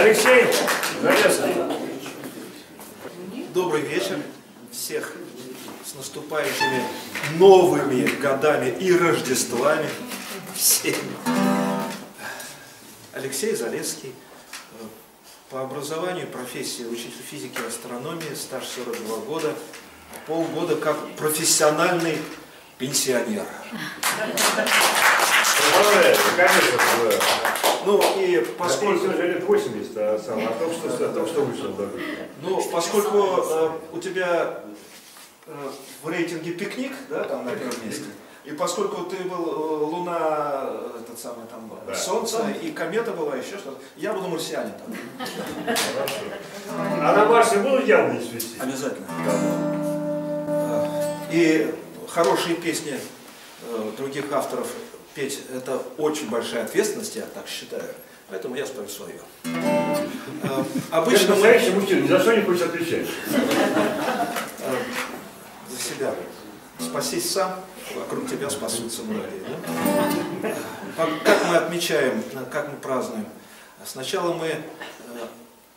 Алексей Залезский. Добрый вечер. Всех с наступающими новыми годами и Рождествами. Всеми. Алексей Залесский. По образованию профессия учитель физики и астрономии, стаж 42 года, полгода как профессиональный пенсионер. Поздравляю, конечно, поздравляю. Ну и Поскольку уже лет 80, а сам, а то, что, а то, что вышел даже. ну, поскольку э, у тебя э, в рейтинге пикник, да, там на первом месте, и поскольку ты был э, Луна, этот самый там Да. Солнце и комета была, еще что-то, я буду марсианин там. Хорошо. А на Марсе будут явные свести? Обязательно. Э, И хорошие песни э, других авторов петь это очень большая ответственность, я так считаю. Поэтому я спою свое. Э, Обычно настоящий мужчина, ни за что не хочешь отвечать. э, за себя спасись сам, вокруг тебя спасутся да? По- Как мы отмечаем, э, как мы празднуем? Сначала мы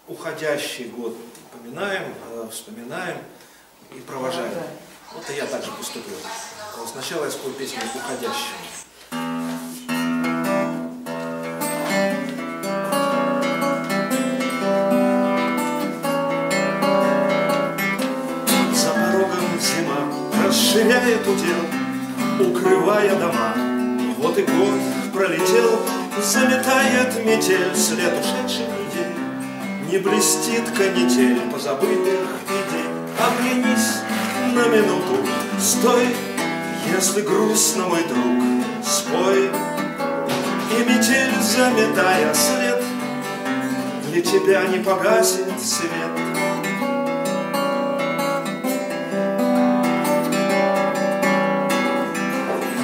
уходящий год поминаем, вспоминаем и провожаем. Вот и я также поступлю. Вот Сначала я спою песню уходящего. Расширяет удел, укрывая дома. Вот и год пролетел, заметает метель след ушедших недель. Не блестит канитель позабытых идей. Оглянись на минуту, стой, если грустно, мой друг, спой. И метель, заметая след, для тебя не погасит свет.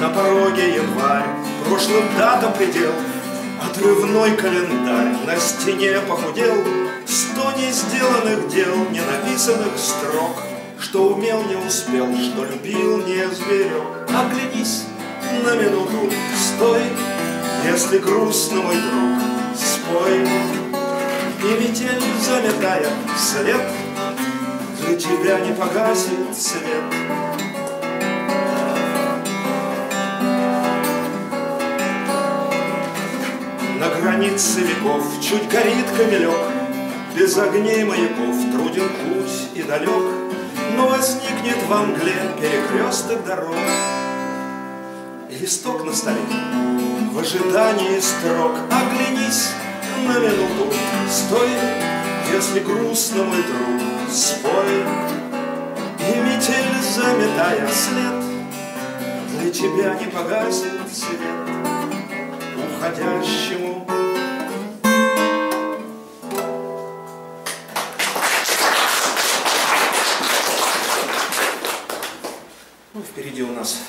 На пороге январь, прошлым датам предел, Отрывной календарь на стене похудел, Сто не сделанных дел, не написанных строк, Что умел, не успел, что любил, не сберег. Оглянись на минуту, стой, Если грустно, мой друг, спой. И метель, заметая след, Для тебя не погасит свет. На границе веков чуть горит камелек, Без огней маяков труден путь и далек, Но возникнет во мгле перекресток дорог. И листок на столе в ожидании строк Оглянись на минуту, стой, Если грустно, мой друг, спой. И метель, заметая след, Для тебя не погасит свет уходящему. Ну, впереди у нас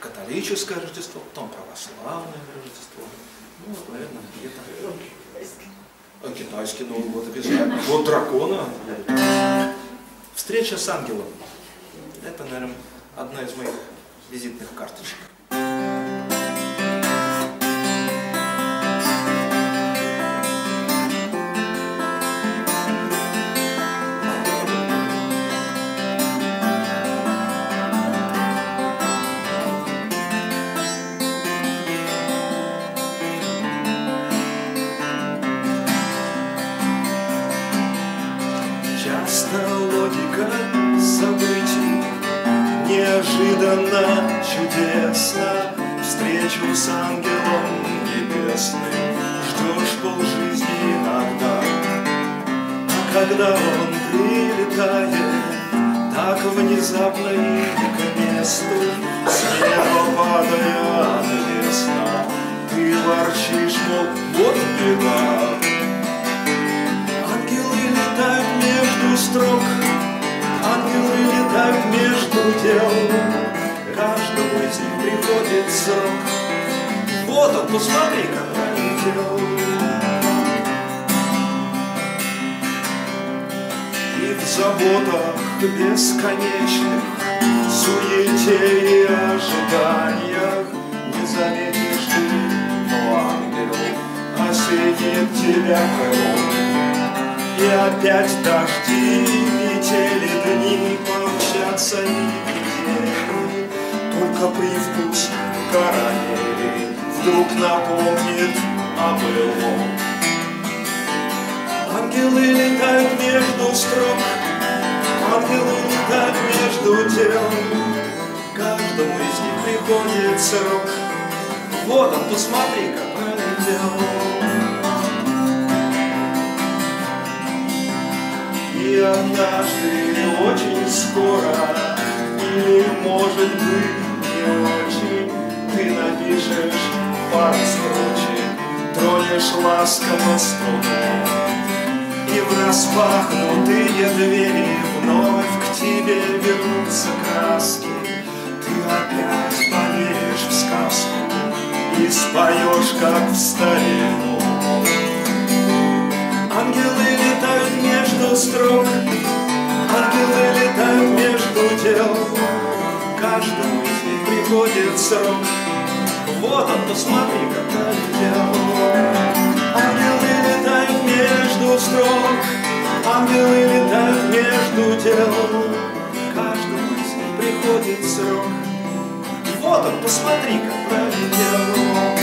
католическое Рождество, потом православное Рождество. Ну, вот, наверное, где-то... А китайский Новый год обязательно. Вот дракона. Встреча с ангелом. Это, наверное, одна из моих визитных карточек. Неожиданно, чудесно. Встречу с ангелом небесным. Ждешь полжизни иногда А когда он прилетает Так внезапно и к месту. С неба падая весна Ты ворчишь, мол, вот беда. Ангелы летают между строк, ангелы летают между дел. Них приходит срок. Вот он, посмотри, как пролетел. И в заботах бесконечных, суете и ожиданиях не заметишь ты, но ангел осыпет тебя крылом. И опять дожди, метели дни помчатся везде. Только привкус карамели вдруг напомнит о былом. Ангелы летают между строк, ангелы летают между дел. Каждому из них приходит срок. Вот он, посмотри, как пролетел. И однажды очень скоро, или может быть тронешь ласково струну. И в распахнутые двери вновь к тебе вернутся краски. Ты опять поверишь в сказку и споешь, как в старину. Ангелы летают между строк, ангелы летают между дел. Каждому из них приходит срок. Вот он, посмотри, как пролетел. Ангелы летают между строк, ангелы летают между дел. Каждому из них приходит срок. Вот он, посмотри, как пролетел.